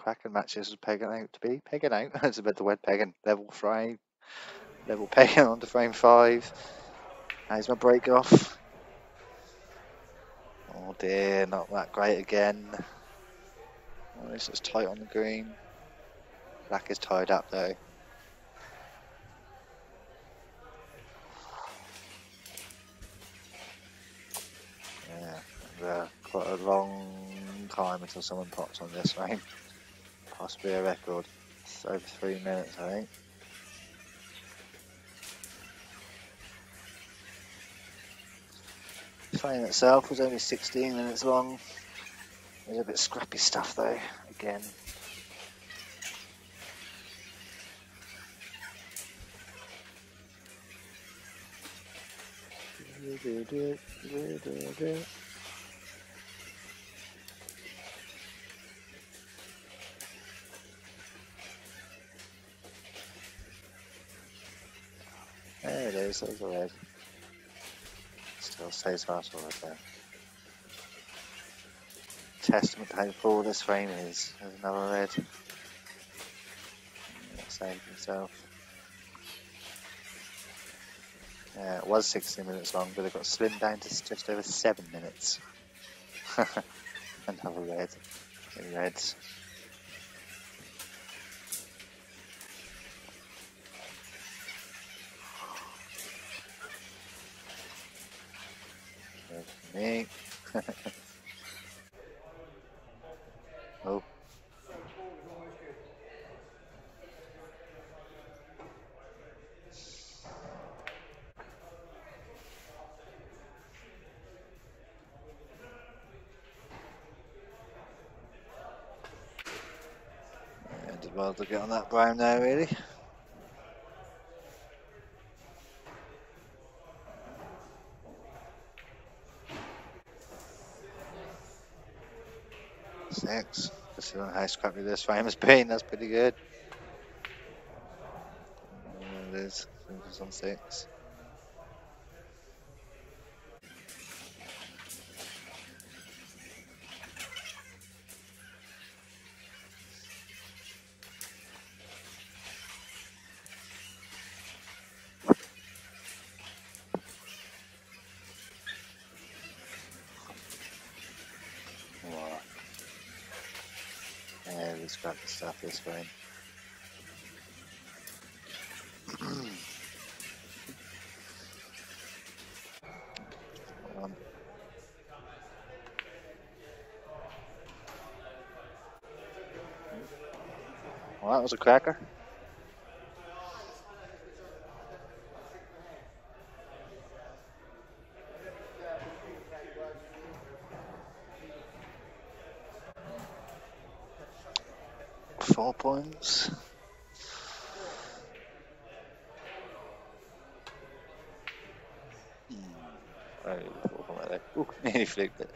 Kraken matches was pegging out to be. Pegging out. it's a bit the wet pegging. Level frame. Level pegging onto frame five. How's my break off? Oh dear, not that great again. Oh, this is tight on the green. Black is tied up though. Yeah, uh, quite a long time until someone pops on this frame. Possibly a record. It's over three minutes, I think. The frame itself was only 16 minutes long. There's a bit scrappy stuff though, again. Do, do, do, There's a red. Still stays fast right there. Testament to how full this frame is. There's another red. Same himself. Yeah, it was 16 minutes long, but it got slimmed down to just over 7 minutes. another red. In reds. Me. oh. Did well to get on that brown there, really. Six. Considering how scrappy this frame has that's pretty good. Uh, there it is. On six. Scrap the stuff this way. um, well, that was a cracker. Four points. There. Ooh, nearly flipped it.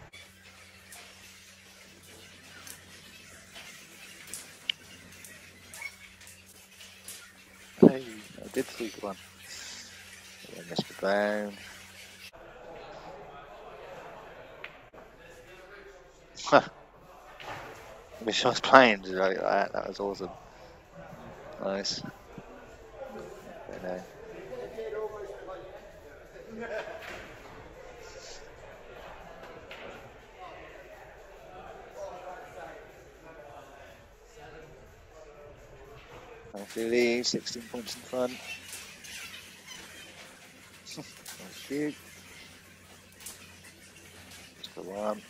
Hey, I did flick one. Yeah, Mr. Brown. Wish I was playing like that. That was awesome. Nice. I know. Philly, 16 points in front. Good. Let's go on.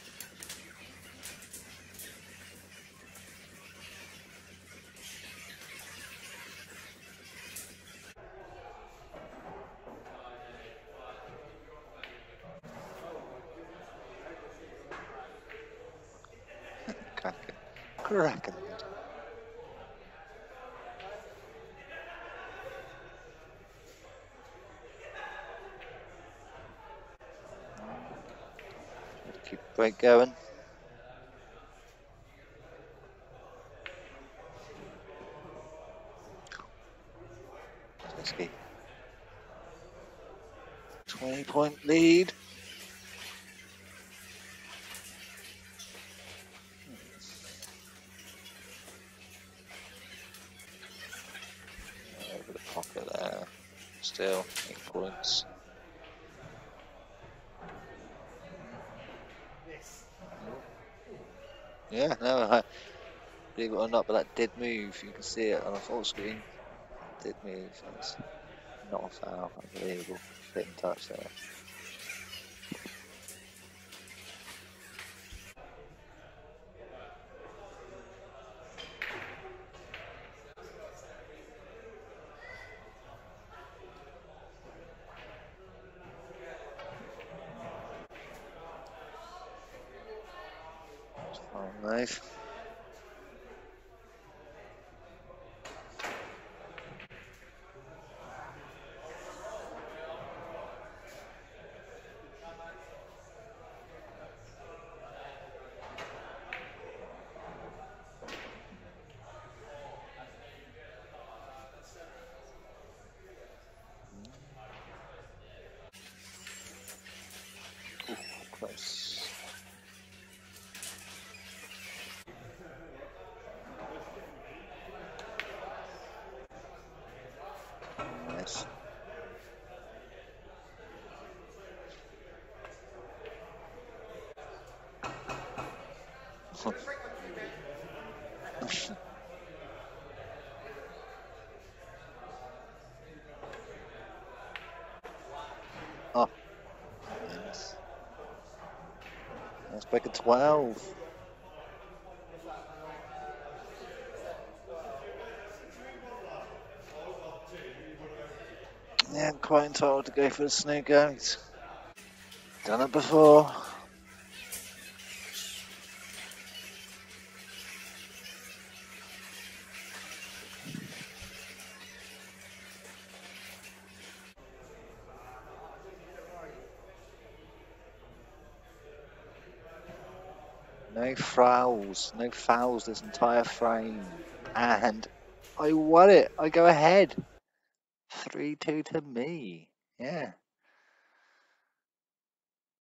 Cracking. Cracking. Keep the break going. 20 point lead. Eight. Yeah, no, I, believe it or not, but that did move. You can see it on a full screen. Did move. That's not a foul. Unbelievable. Fit and touch there. Oh, nice. Oh. oh nice. That's back at 12. Yeah, I'm quite entitled to go for the snake goat. Done it before. No fouls, no fouls this entire frame. And I won it. I go ahead. 3 2 to me. Yeah.